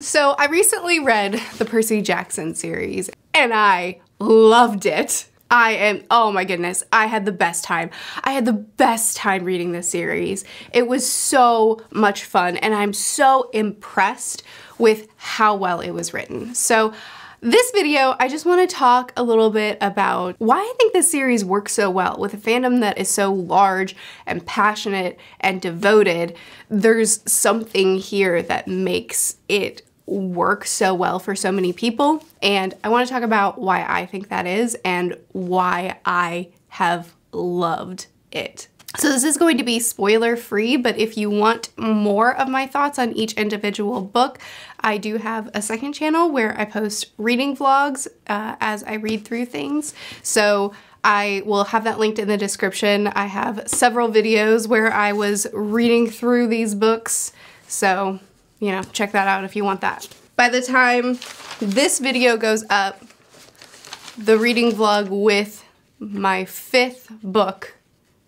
So I recently read the Percy Jackson series and I loved it. I am, oh my goodness, I had the best time. I had the best time reading this series. It was so much fun and I'm so impressed with how well it was written. So this video, I just want to talk a little bit about why I think this series works so well with a fandom that is so large and passionate and devoted. There's something here that makes it work so well for so many people. And I want to talk about why I think that is and why I have loved it. So this is going to be spoiler free, but if you want more of my thoughts on each individual book, I do have a second channel where I post reading vlogs uh, as I read through things. So I will have that linked in the description. I have several videos where I was reading through these books. So you know, check that out if you want that. By the time this video goes up, the reading vlog with my fifth book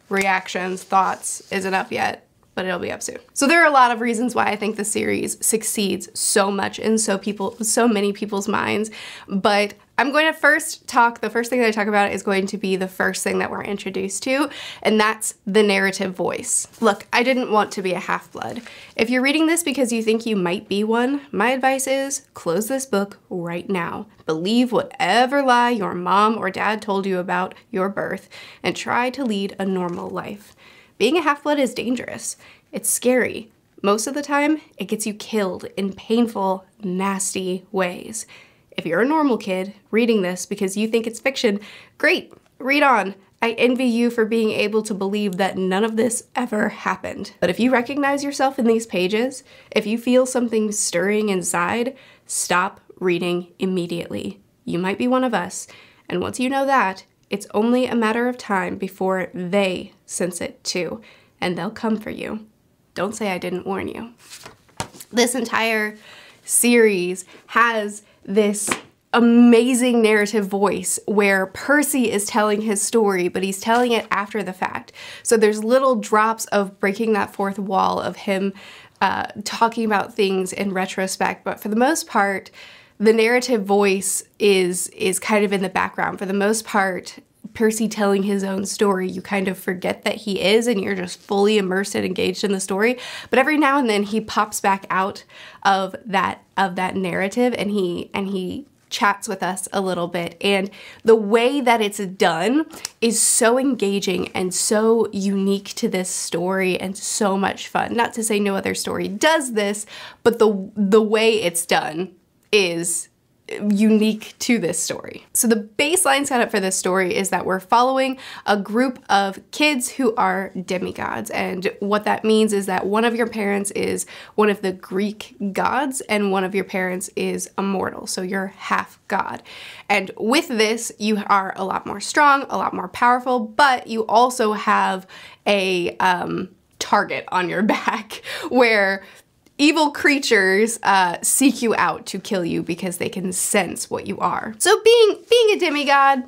reactions, thoughts isn't up yet, but it'll be up soon. So there are a lot of reasons why I think the series succeeds so much in so people, so many people's minds, but I'm going to first talk, the first thing that I talk about is going to be the first thing that we're introduced to, and that's the narrative voice. Look, I didn't want to be a half-blood. If you're reading this because you think you might be one, my advice is close this book right now. Believe whatever lie your mom or dad told you about your birth, and try to lead a normal life. Being a half-blood is dangerous. It's scary. Most of the time, it gets you killed in painful, nasty ways. If you're a normal kid reading this because you think it's fiction, great, read on. I envy you for being able to believe that none of this ever happened. But if you recognize yourself in these pages, if you feel something stirring inside, stop reading immediately. You might be one of us, and once you know that, it's only a matter of time before they sense it too, and they'll come for you. Don't say I didn't warn you. This entire series has this amazing narrative voice where Percy is telling his story, but he's telling it after the fact. So there's little drops of breaking that fourth wall of him uh, talking about things in retrospect, but for the most part, the narrative voice is is kind of in the background. For the most part, Percy telling his own story, you kind of forget that he is and you're just fully immersed and engaged in the story. But every now and then he pops back out of that of that narrative and he and he chats with us a little bit and the way that it's done is so engaging and so unique to this story and so much fun. Not to say no other story does this, but the the way it's done is unique to this story. So the baseline setup for this story is that we're following a group of kids who are demigods. And what that means is that one of your parents is one of the Greek gods and one of your parents is immortal. So you're half god. And with this, you are a lot more strong, a lot more powerful, but you also have a um, target on your back where evil creatures uh, seek you out to kill you because they can sense what you are. So being being a demigod,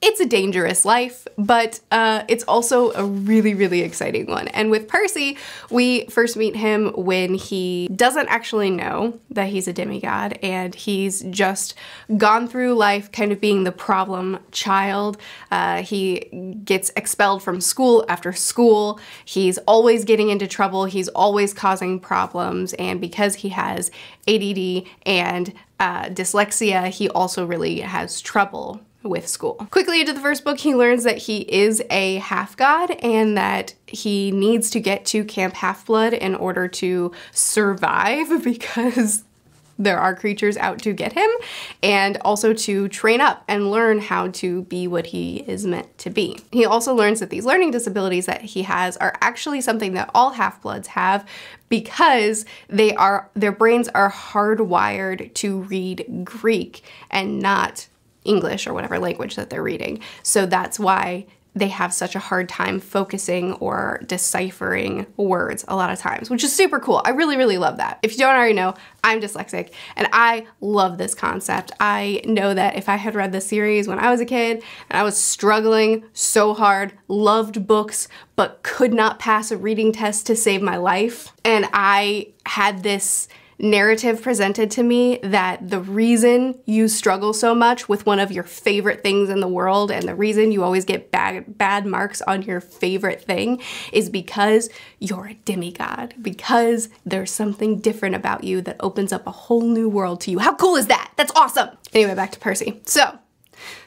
it's a dangerous life, but uh, it's also a really, really exciting one. And with Percy, we first meet him when he doesn't actually know that he's a demigod and he's just gone through life kind of being the problem child. Uh, he gets expelled from school after school. He's always getting into trouble. He's always causing problems. And because he has ADD and uh, dyslexia, he also really has trouble with school. Quickly into the first book, he learns that he is a half-god and that he needs to get to Camp Half-Blood in order to survive because there are creatures out to get him, and also to train up and learn how to be what he is meant to be. He also learns that these learning disabilities that he has are actually something that all half-bloods have because they are their brains are hardwired to read Greek and not English or whatever language that they're reading. So that's why they have such a hard time focusing or deciphering words a lot of times, which is super cool. I really, really love that. If you don't already know, I'm dyslexic and I love this concept. I know that if I had read the series when I was a kid and I was struggling so hard, loved books, but could not pass a reading test to save my life, and I had this narrative presented to me that the reason you struggle so much with one of your favorite things in the world and the reason you always get bad, bad marks on your favorite thing is because you're a demigod, because there's something different about you that opens up a whole new world to you. How cool is that? That's awesome. Anyway, back to Percy. So,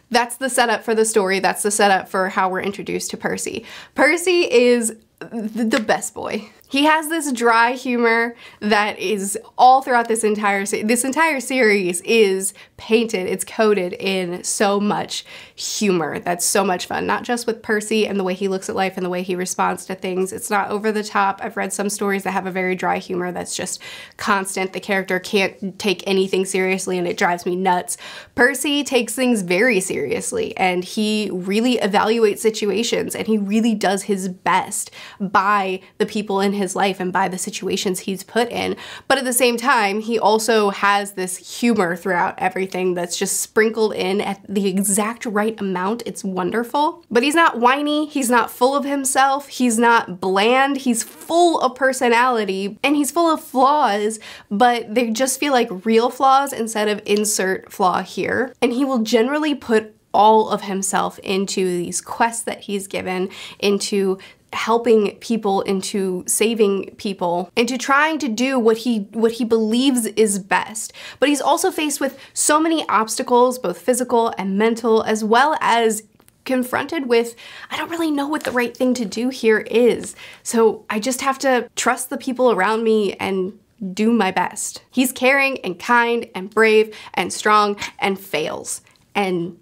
that's the setup for the story. That's the setup for how we're introduced to Percy. Percy is the best boy. He has this dry humor that is all throughout this entire this entire series is painted, it's coated in so much humor. That's so much fun. Not just with Percy and the way he looks at life and the way he responds to things. It's not over the top. I've read some stories that have a very dry humor that's just constant. The character can't take anything seriously and it drives me nuts. Percy takes things very seriously and he really evaluates situations and he really does his best by the people in his his life and by the situations he's put in. But at the same time, he also has this humor throughout everything that's just sprinkled in at the exact right amount. It's wonderful. But he's not whiny, he's not full of himself, he's not bland, he's full of personality and he's full of flaws, but they just feel like real flaws instead of insert flaw here. And he will generally put all of himself into these quests that he's given, into helping people into saving people into trying to do what he what he believes is best. But he's also faced with so many obstacles both physical and mental as well as confronted with I don't really know what the right thing to do here is. So I just have to trust the people around me and do my best. He's caring and kind and brave and strong and fails. And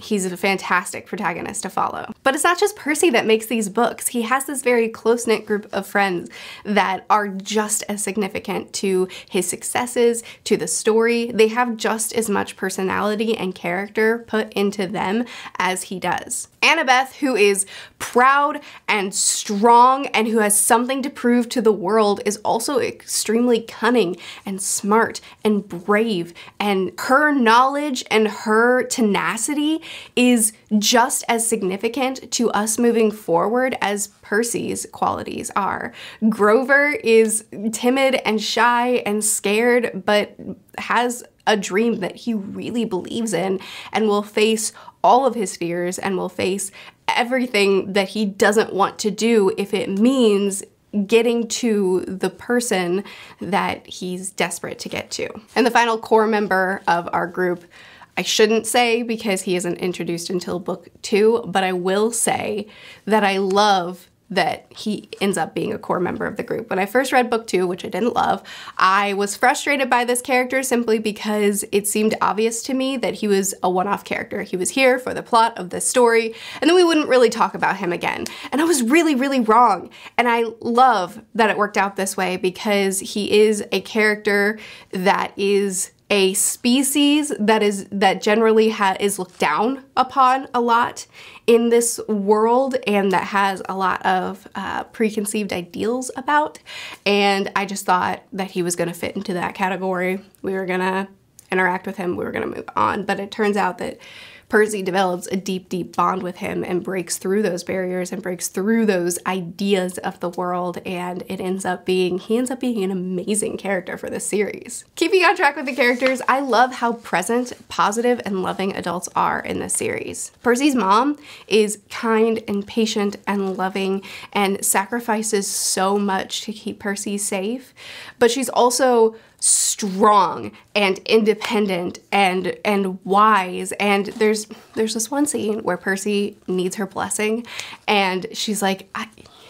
he's a fantastic protagonist to follow. But it's not just Percy that makes these books. He has this very close-knit group of friends that are just as significant to his successes, to the story. They have just as much personality and character put into them as he does. Annabeth, who is proud and strong and who has something to prove to the world, is also extremely cunning and smart and brave. And her knowledge and her tenacity is just as significant to us moving forward as Percy's qualities are. Grover is timid and shy and scared, but has a dream that he really believes in and will face all of his fears and will face everything that he doesn't want to do if it means getting to the person that he's desperate to get to. And the final core member of our group I shouldn't say because he isn't introduced until book two, but I will say that I love that he ends up being a core member of the group. When I first read book two, which I didn't love, I was frustrated by this character simply because it seemed obvious to me that he was a one-off character. He was here for the plot of the story, and then we wouldn't really talk about him again. And I was really, really wrong. And I love that it worked out this way because he is a character that is a species that is that generally ha- is looked down upon a lot in this world and that has a lot of uh, preconceived ideals about. And i just thought that he was going to fit into that category. We were going to interact with him. We were going to move on. But it turns out that Percy develops a deep, deep bond with him and breaks through those barriers and breaks through those ideas of the world and it ends up being, he ends up being an amazing character for this series. Keeping on track with the characters, I love how present, positive, and loving adults are in this series. Percy's mom is kind and patient and loving and sacrifices so much to keep Percy safe, but she's also strong and independent and and wise. And there's there's this one scene where Percy needs her blessing and she's like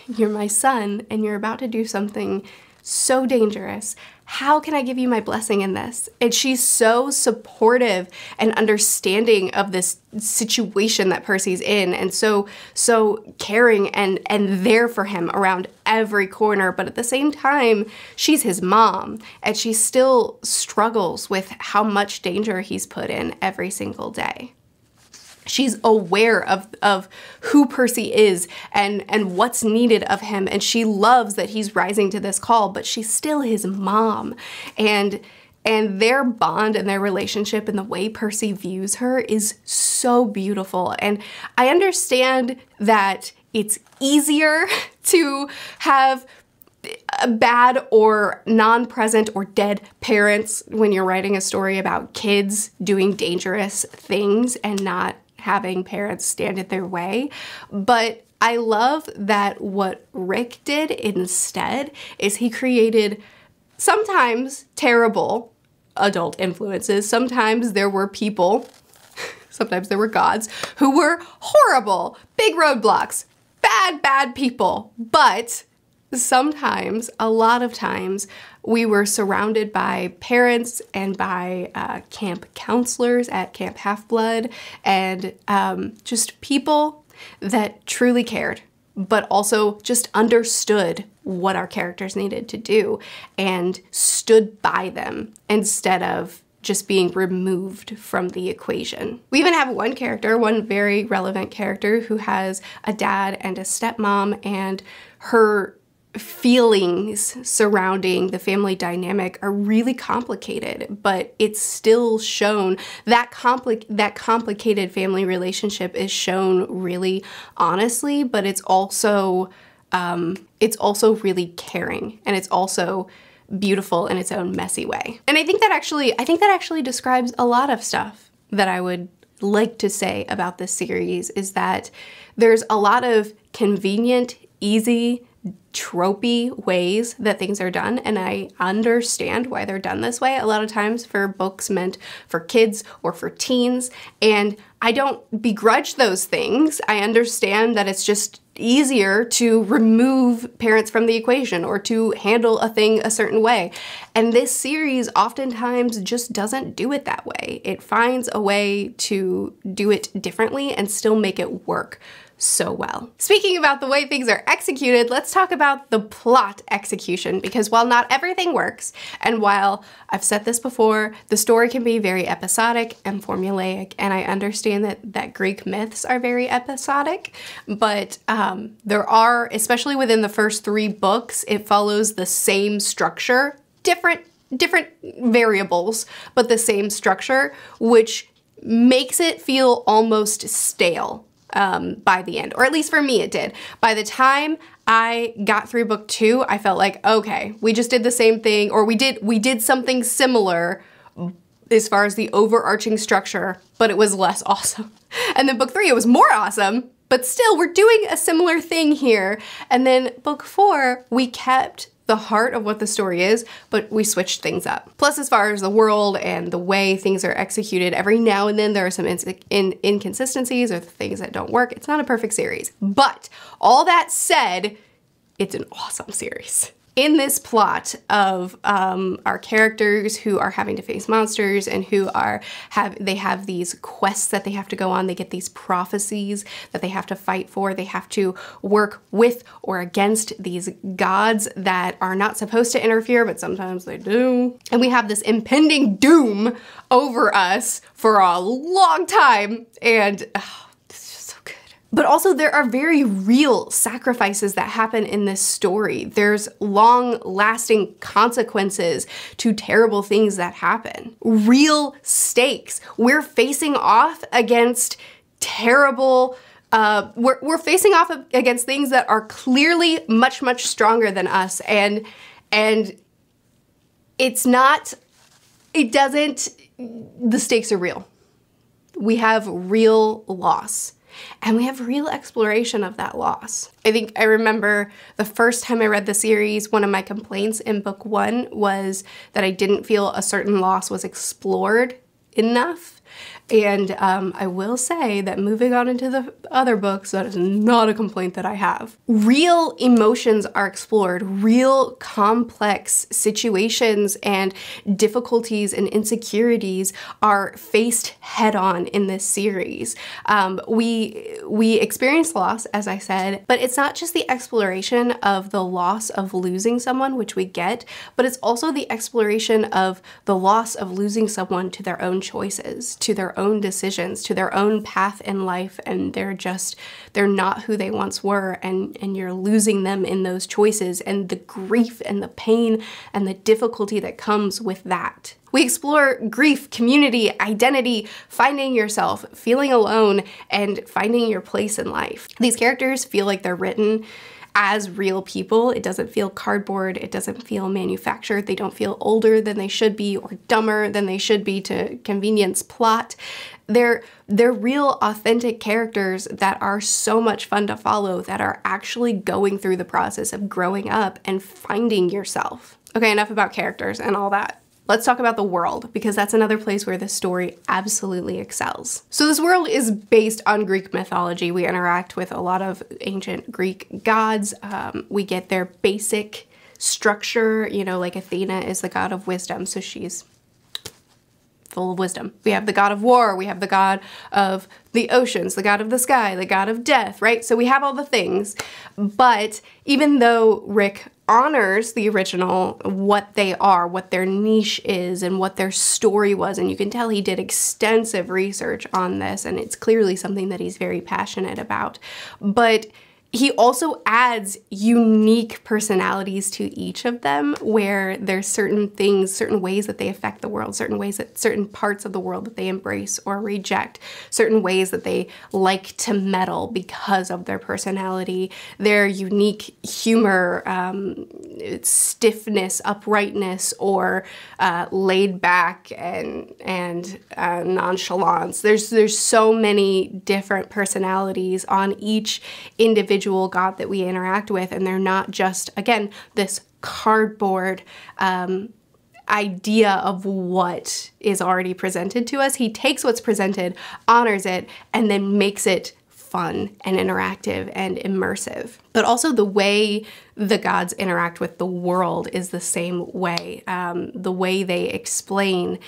you're my son and you're about to do something so dangerous how can I give you my blessing in this? And she's so supportive and understanding of this situation that Percy's in and so so caring and and there for him around every corner but at the same time she's his mom and she still struggles with how much danger he's put in every single day she's aware of, of who Percy is and, and what's needed of him. And she loves that he's rising to this call, but she's still his mom. And and their bond and their relationship and the way Percy views her is so beautiful. And I understand that it's easier to have a bad or non present or dead parents when you're writing a story about kids doing dangerous things and not having parents stand in their way. But I love that what Rick did instead is he created sometimes terrible adult influences. Sometimes there were people, sometimes there were gods, who were horrible, big roadblocks, bad, bad people. But sometimes, a lot of times, we were surrounded by parents and by uh, camp counselors at Camp Half Blood and um, just people that truly cared, but also just understood what our characters needed to do and stood by them instead of just being removed from the equation. We even have one character, one very relevant character, who has a dad and a stepmom, and her feelings surrounding the family dynamic are really complicated, but it's still shown that compli- that complicated family relationship is shown really honestly, but it's also um, it's also really caring and it's also beautiful in its own messy way. And I think that actually I think that actually describes a lot of stuff that I would like to say about this series is that there's a lot of convenient, easy tropey ways that things are done and I understand why they're done this way a lot of times for books meant for kids or for teens and I don't begrudge those things. I understand that it's just easier to remove parents from the equation or to handle a thing a certain way. And this series oftentimes just doesn't do it that way. It finds a way to do it differently and still make it work so well. Speaking about the way things are executed, let's talk about the plot execution because while not everything works, and while I've said this before, the story can be very episodic and formulaic, and I understand that, that Greek myths are very episodic, but um, there are, especially within the first three books, it follows the same structure, different different variables, but the same structure, which makes it feel almost stale um, by the end, or at least for me it did. By the time I got through book two, I felt like, okay, we just did the same thing, or we did we did something similar as far as the overarching structure, but it was less awesome. And then book three, it was more awesome, but still we're doing a similar thing here. And then book four, we kept the heart of what the story is, but we switched things up. Plus, as far as the world and the way things are executed, every now and then there are some in in inconsistencies or things that don't work. It's not a perfect series. But all that said, it's an awesome series in this plot of um, our characters who are having to face monsters and who are have they have these quests that they have to go on. They get these prophecies that they have to fight for. They have to work with or against these gods that are not supposed to interfere but sometimes they do. And we have this impending doom over us for a long time. And but also, there are very real sacrifices that happen in this story. There's long lasting consequences to terrible things that happen. Real stakes. We're facing off against terrible. Uh, we're, we're facing off against things that are clearly much, much stronger than us. And, and it's not, it doesn't, the stakes are real. We have real loss and we have real exploration of that loss. I think I remember the first time I read the series, one of my complaints in book one was that I didn't feel a certain loss was explored enough. And um, I will say that moving on into the other books, that is not a complaint that I have. Real emotions are explored, real complex situations and difficulties and insecurities are faced head on in this series. Um, we, we experience loss, as I said, but it's not just the exploration of the loss of losing someone, which we get, but it's also the exploration of the loss of losing someone to their own choices, to their own decisions, to their own path in life, and they're just, they're not who they once were, and, and you're losing them in those choices, and the grief and the pain and the difficulty that comes with that. We explore grief, community, identity, finding yourself, feeling alone, and finding your place in life. These characters feel like they're written as real people. It doesn't feel cardboard, it doesn't feel manufactured. They don't feel older than they should be or dumber than they should be to convenience plot. They're they're real authentic characters that are so much fun to follow that are actually going through the process of growing up and finding yourself. Okay, enough about characters and all that. Let's talk about the world because that's another place where this story absolutely excels. So this world is based on Greek mythology. We interact with a lot of ancient Greek gods. Um, we get their basic structure, you know, like Athena is the god of wisdom, so she's full of wisdom. We have the god of war, we have the god of the oceans, the god of the sky, the god of death, right? So we have all the things. But even though Rick honors the original, what they are, what their niche is, and what their story was, and you can tell he did extensive research on this, and it's clearly something that he's very passionate about. But he also adds unique personalities to each of them where there's certain things, certain ways that they affect the world, certain ways that certain parts of the world that they embrace or reject, certain ways that they like to meddle because of their personality, their unique humor, um, stiffness, uprightness, or uh, laid back and and uh, nonchalance. There's there's so many different personalities on each individual individual God that we interact with, and they're not just, again, this cardboard um, idea of what is already presented to us. He takes what's presented, honors it, and then makes it fun and interactive and immersive. But also the way the gods interact with the world is the same way. Um, the way they explain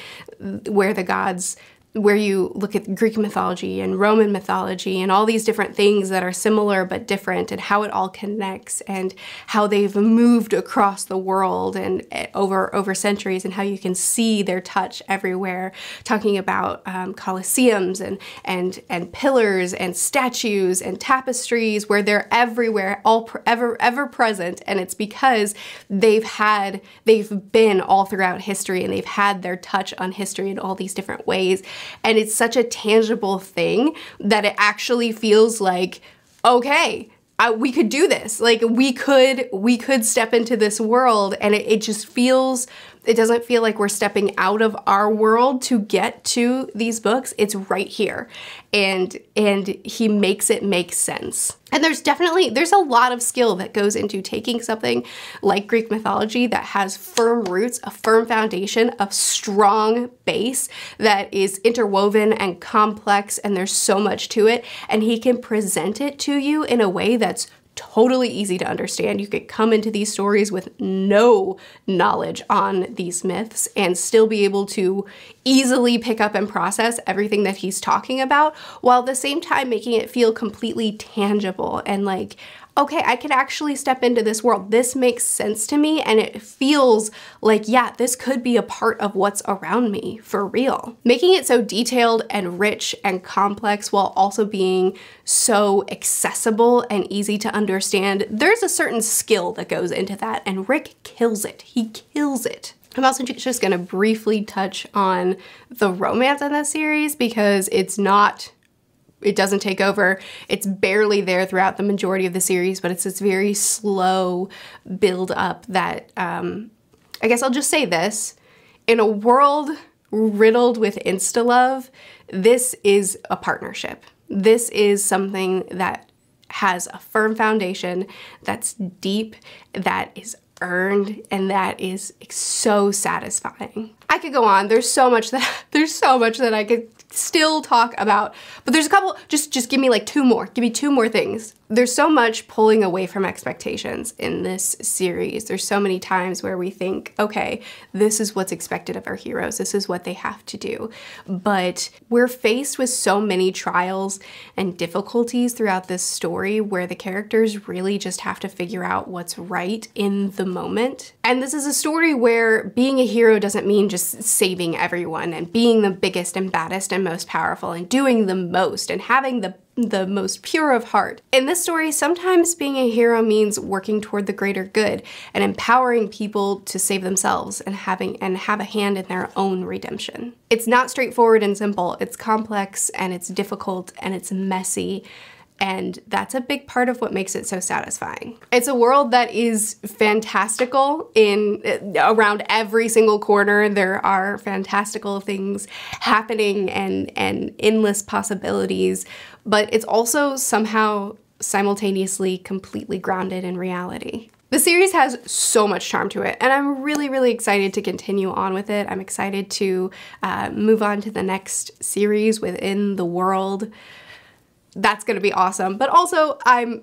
where the gods where you look at Greek mythology and Roman mythology and all these different things that are similar but different and how it all connects and how they've moved across the world and eh, over over centuries and how you can see their touch everywhere. Talking about um, colosseums and and and pillars and statues and tapestries where they're everywhere all ever ever present. And it's because they've had they've been all throughout history and they've had their touch on history in all these different ways and it's such a tangible thing that it actually feels like, okay, I, we could do this. Like we could, we could step into this world and it, it just feels it doesn't feel like we're stepping out of our world to get to these books. It's right here. And and he makes it make sense. And there's definitely there's a lot of skill that goes into taking something like Greek mythology that has firm roots, a firm foundation, a strong base that is interwoven and complex and there's so much to it and he can present it to you in a way that's totally easy to understand. You could come into these stories with no knowledge on these myths and still be able to easily pick up and process everything that he's talking about while at the same time making it feel completely tangible and like okay, I could actually step into this world. This makes sense to me and it feels like, yeah, this could be a part of what's around me for real. Making it so detailed and rich and complex while also being so accessible and easy to understand, there's a certain skill that goes into that and Rick kills it. He kills it. I'm also just gonna briefly touch on the romance in this series because it's not it doesn't take over. It's barely there throughout the majority of the series, but it's this very slow build up that um, I guess I'll just say this. In a world riddled with insta love, this is a partnership. This is something that has a firm foundation, that's deep, that is earned, and that is so satisfying. I could go on. There's so much that there's so much that I could still talk about. But there's a couple, just, just give me like two more. Give me two more things. There's so much pulling away from expectations in this series. There's so many times where we think, okay, this is what's expected of our heroes. This is what they have to do. But we're faced with so many trials and difficulties throughout this story where the characters really just have to figure out what's right in the moment. And this is a story where being a hero doesn't mean just saving everyone and being the biggest and baddest and most powerful and doing the most and having the the most pure of heart. In this story, sometimes being a hero means working toward the greater good and empowering people to save themselves and having and have a hand in their own redemption. It's not straightforward and simple. It's complex and it's difficult and it's messy And that's a big part of what makes it so satisfying. It's a world that is fantastical in around every single corner. There are fantastical things happening and, and endless possibilities, but it's also somehow simultaneously completely grounded in reality. The series has so much charm to it, and I'm really, really excited to continue on with it. I'm excited to uh, move on to the next series within the world. That's gonna be awesome. But also, I'm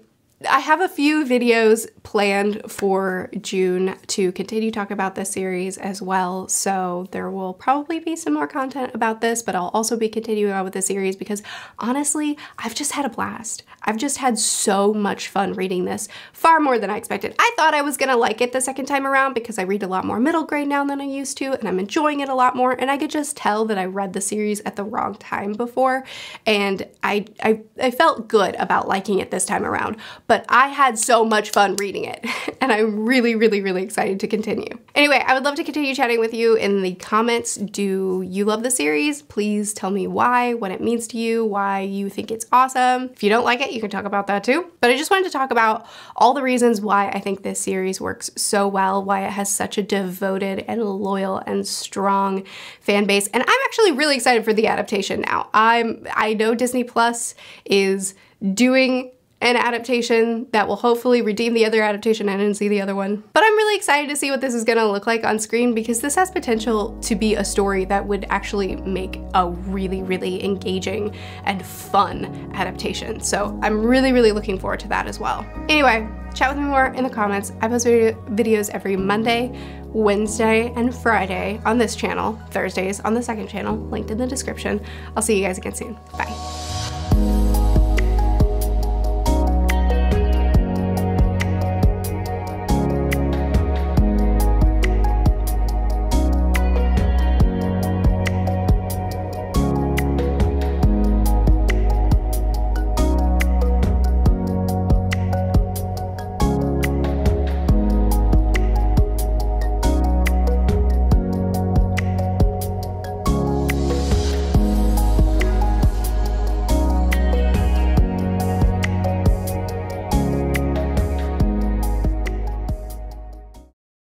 I have a few videos planned for June to continue talk about this series as well, so there will probably be some more content about this, but I'll also be continuing on with the series because honestly, I've just had a blast. I've just had so much fun reading this, far more than I expected. I thought I was gonna like it the second time around because I read a lot more middle grade now than I used to, and I'm enjoying it a lot more, and I could just tell that I read the series at the wrong time before, and I, I, I felt good about liking it this time around but I had so much fun reading it and I'm really, really, really excited to continue. Anyway, I would love to continue chatting with you in the comments. Do you love the series? Please tell me why, what it means to you, why you think it's awesome. If you don't like it, you can talk about that too. But I just wanted to talk about all the reasons why I think this series works so well, why it has such a devoted and loyal and strong fan base. And I'm actually really excited for the adaptation now. I'm I know Disney Plus is doing an adaptation that will hopefully redeem the other adaptation. I didn't see the other one. But I'm really excited to see what this is gonna look like on screen because this has potential to be a story that would actually make a really, really engaging and fun adaptation. So I'm really, really looking forward to that as well. Anyway, chat with me more in the comments. I post videos every Monday, Wednesday, and Friday on this channel, Thursdays on the second channel, linked in the description. I'll see you guys again soon. Bye.